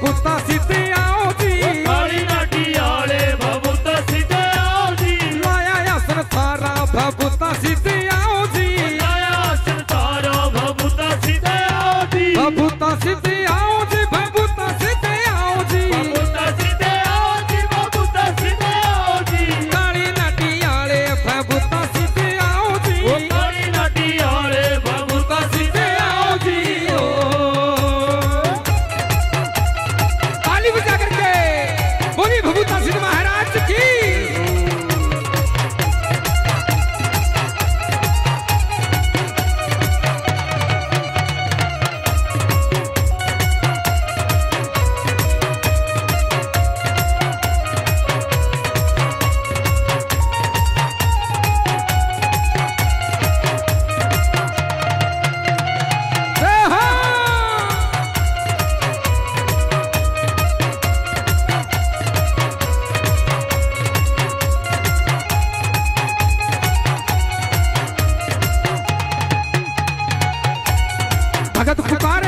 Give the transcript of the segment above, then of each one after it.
Conquistar भगत पुकारे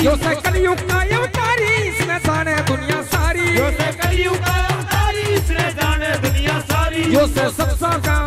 जो से कलयुग का अवतारी इसने जाने दुनिया सारी। जो से कलयुग का अवतारी इसने जाने दुनिया सारी। जो से सबसा का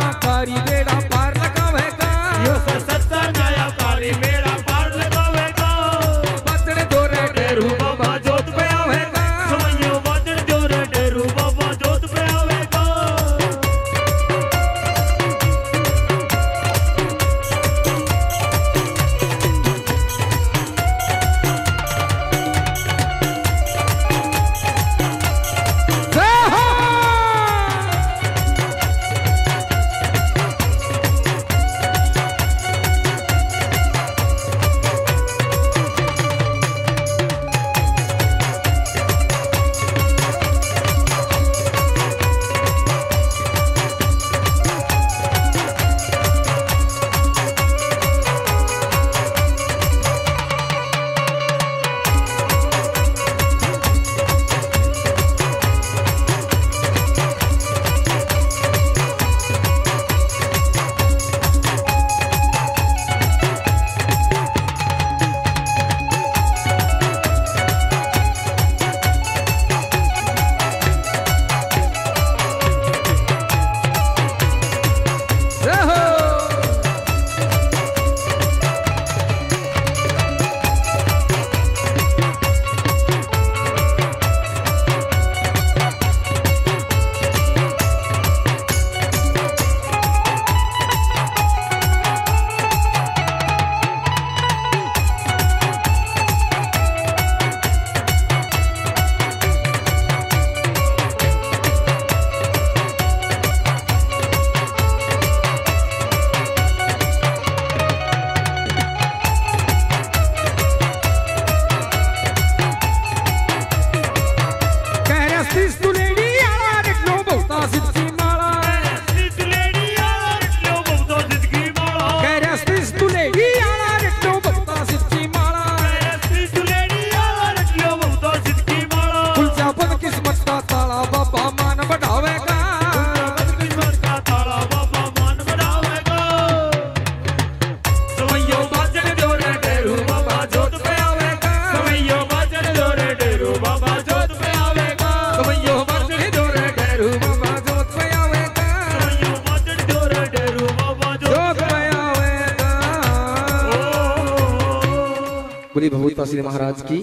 बोली महाराज की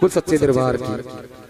कुछ सच्चे दरबार की।